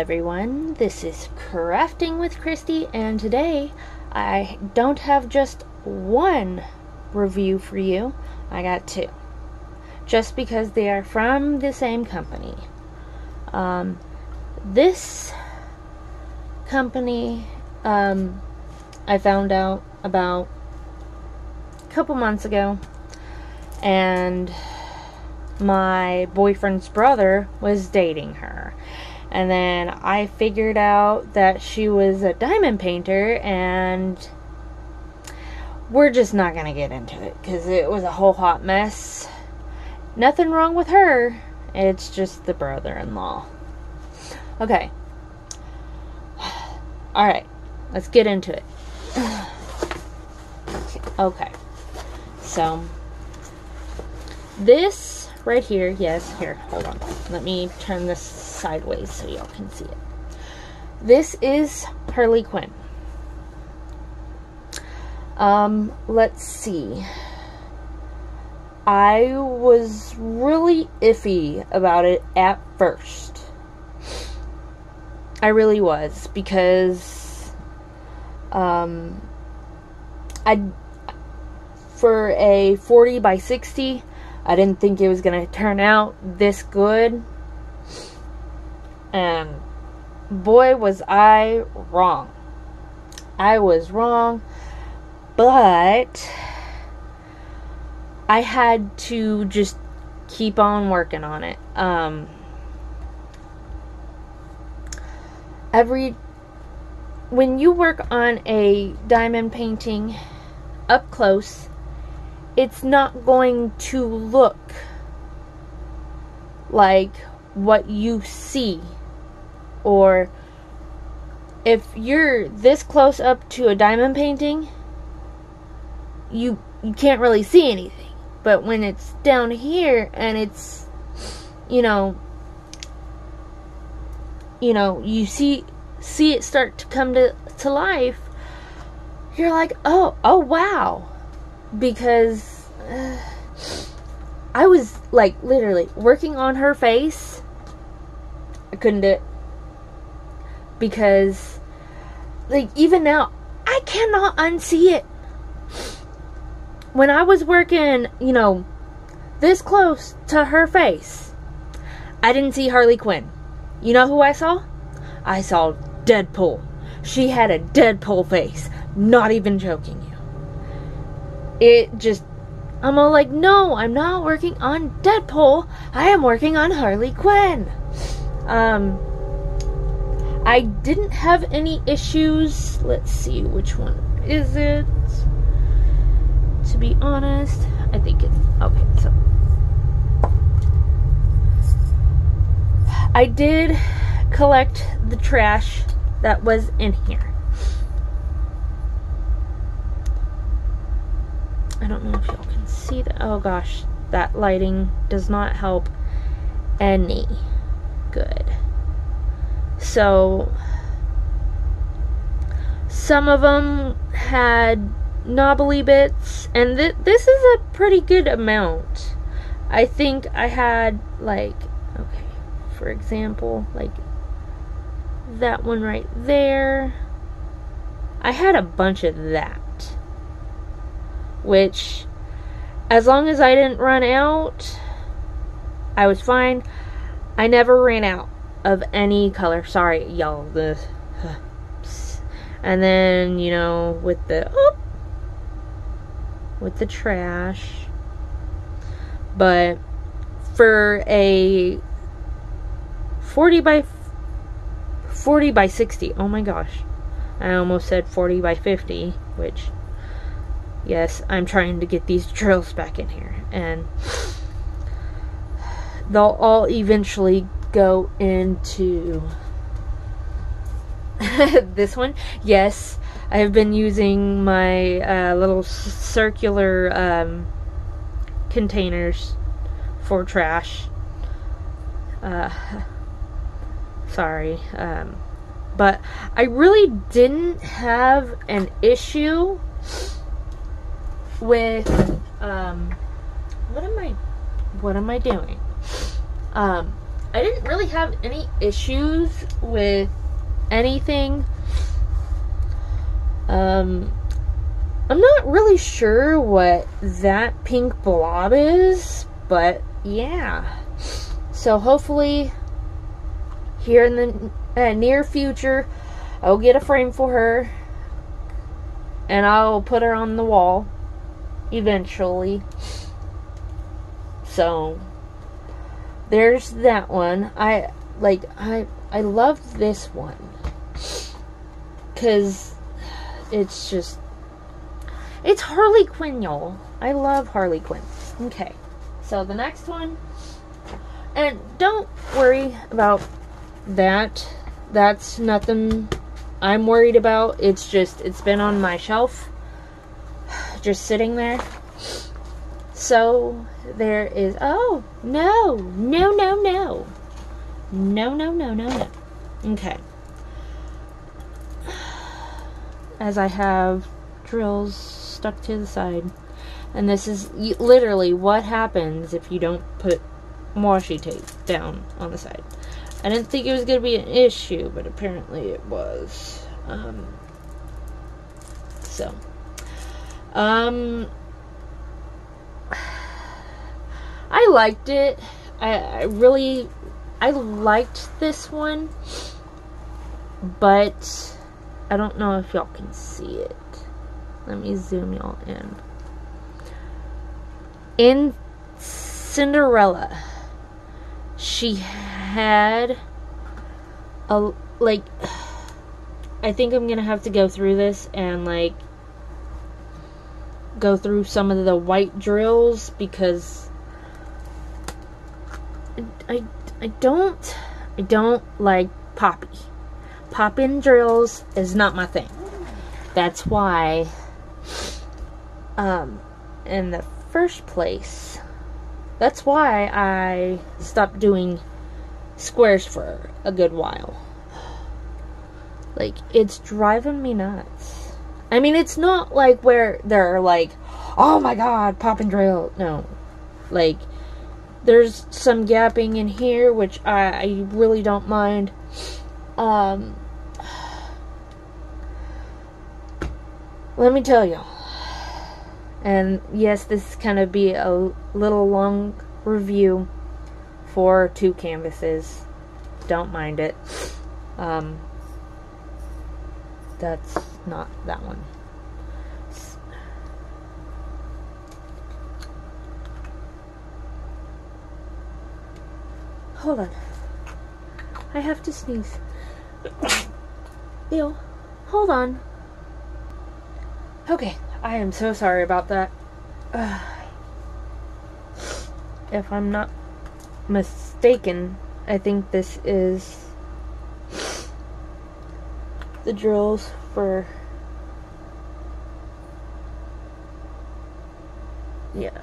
everyone. This is Crafting with Kristi, and today I don't have just one review for you. I got two. Just because they are from the same company. Um, this company, um, I found out about a couple months ago, and my boyfriend's brother was dating her. And then I figured out that she was a diamond painter, and we're just not going to get into it because it was a whole hot mess. Nothing wrong with her, it's just the brother in law. Okay. Alright, let's get into it. Okay. So, this right here, yes, here, hold on. Let me turn this sideways so y'all can see it. This is Harley Quinn. Um, let's see. I was really iffy about it at first. I really was because um I for a 40 by 60 I didn't think it was going to turn out this good. And boy, was I wrong. I was wrong, but I had to just keep on working on it. Um, every when you work on a diamond painting up close it's not going to look like what you see. Or if you're this close up to a diamond painting, you you can't really see anything. But when it's down here and it's you know you know, you see see it start to come to to life, you're like, "Oh, oh wow." because uh, I was like literally working on her face. I couldn't do it because like even now I cannot unsee it. When I was working, you know, this close to her face, I didn't see Harley Quinn. You know who I saw? I saw Deadpool. She had a Deadpool face. Not even joking you. it just I'm all like, no, I'm not working on Deadpool. I am working on Harley Quinn. Um, I didn't have any issues. Let's see, which one is it? To be honest, I think it's okay. So, I did collect the trash that was in here. I don't know if y'all can see that. Oh gosh, that lighting does not help any good. So, some of them had knobbly bits, and th this is a pretty good amount. I think I had, like, okay, for example, like that one right there. I had a bunch of that which as long as I didn't run out, I was fine. I never ran out of any color. Sorry, y'all. The and then you know with the oh, with the trash, but for a forty by forty by sixty. Oh my gosh, I almost said forty by fifty, which yes, I'm trying to get these drills back in here. And they'll all eventually go into this one. Yes, I have been using my uh, little circular um, containers for trash. Uh, sorry. Um, but I really didn't have an issue with um what am I what am I doing? Um I didn't really have any issues with anything. Um, I'm not really sure what that pink blob is, but yeah. So hopefully, here in the uh, near future, I'll get a frame for her, and I'll put her on the wall eventually. So there's that one. I like I I love this one cuz it's just it's Harley Quinn, y'all. I love Harley Quinn. Okay. So the next one and don't worry about that. That's nothing I'm worried about. It's just it's been on my shelf just sitting there. So there is. Oh, no. No, no, no. No, no, no, no, no. Okay. As I have drills stuck to the side. And this is literally what happens if you don't put washi tape down on the side. I didn't think it was going to be an issue, but apparently it was. Um, so. Um, I liked it. I, I really, I liked this one, but I don't know if y'all can see it. Let me zoom y'all in. In Cinderella, she had a like. I think I'm gonna have to go through this and like go through some of the white drills because I, I don't I don't like poppy. Pop-in drills is not my thing. That's why um in the first place that's why I stopped doing squares for a good while. Like it's driving me nuts. I mean it's not like where they're like, "Oh my god, pop and drill." No. Like there's some gapping in here, which I, I really don't mind. Um, let me tell you. And yes, this is kind of be a little long review for two canvases. Don't mind it. Um, that's not that one. Hold on. I have to sneeze. Ew. Hold on. Okay, I am so sorry about that. Uh, if I'm not mistaken, I think this is the drills for yeah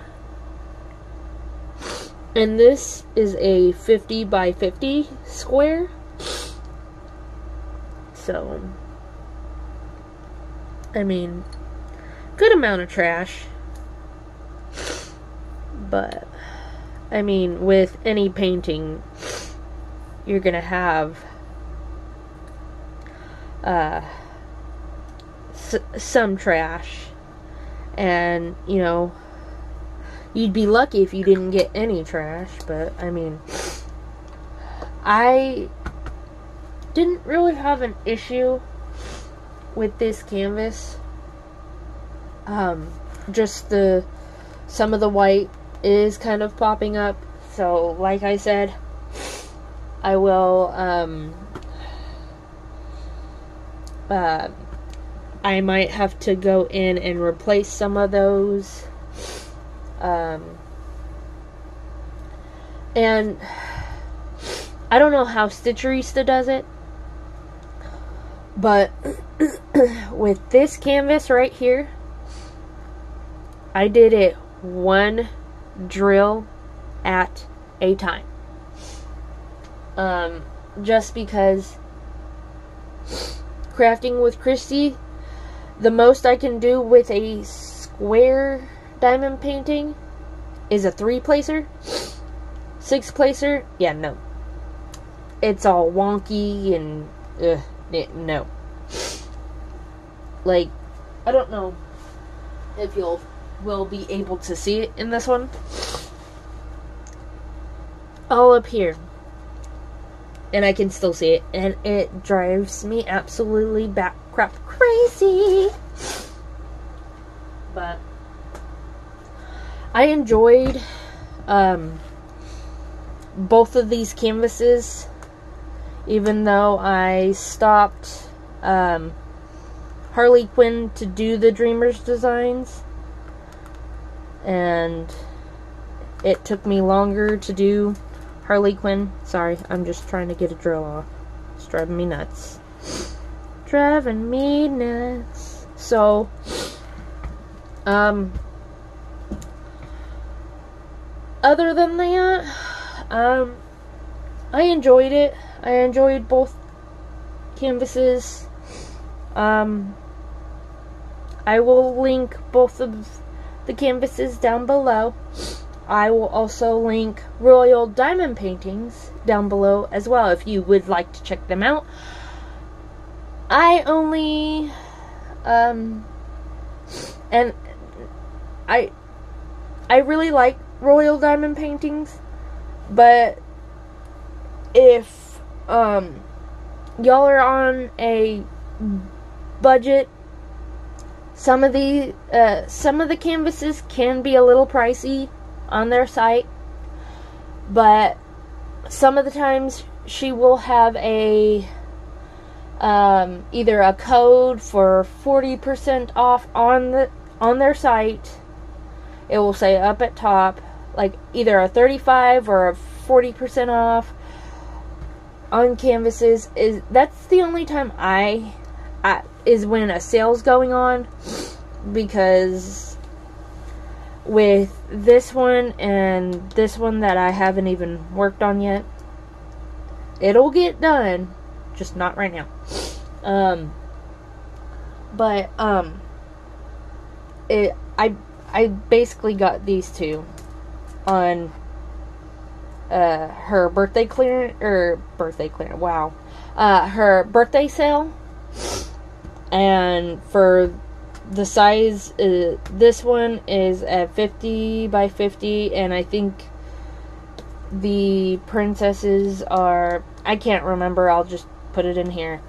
and this is a 50 by 50 square. So, I mean, good amount of trash. But, I mean, with any painting, you're gonna have uh, some trash. And, you know, you'd be lucky if you didn't get any trash, but I mean, I didn't really have an issue with this canvas. Um, just the some of the white is kind of popping up, so like I said, I will um, uh, I might have to go in and replace some of those um, and I don't know how Stitcherista does it, but with this canvas right here, I did it one drill at a time. Um, just because crafting with Kristi, the most I can do with a square diamond painting is a three placer. Six placer, yeah, no. it's all wonky and uh, no. Like, I don't know if you'll will be able to see it in this one. All up here. And I can still see it. And it drives me absolutely back crap crazy. But I enjoyed um, both of these canvases, even though I stopped um, Harley Quinn to do the Dreamers designs, and it took me longer to do Harley Quinn. Sorry, I'm just trying to get a drill off. It's driving me nuts. Driving me nuts. So, um, other than that, um, I enjoyed it. I enjoyed both canvases. Um, I will link both of the canvases down below. I will also link Royal Diamond paintings down below as well if you would like to check them out. I only um and I I really like Royal Diamond paintings, but if um y'all are on a budget some of the uh, some of the canvases can be a little pricey on their site, but some of the times she will have a um, either a code for 40% off on the on their site. It will say up at top like either a 35 or a 40% off on canvases is that's the only time I, I is when a sale's going on because with this one and this one that I haven't even worked on yet it'll get done just not right now. Um but um it I I basically got these two on uh, her birthday clearance or birthday clearance. Wow, uh, her birthday sale, and for the size, uh, this one is at fifty by fifty, and I think the princesses are. I can't remember. I'll just put it in here.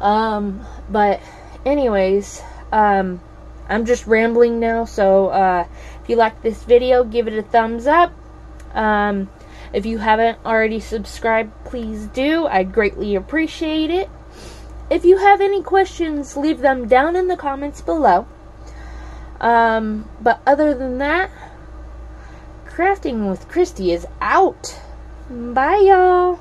Um, but anyways, um, I'm just rambling now, so uh, you like this video, give it a thumbs up. Um, if you haven't already subscribed, please do. I'd greatly appreciate it. If you have any questions, leave them down in the comments below. Um, but other than that, Crafting with Kristi is out. Bye, y'all.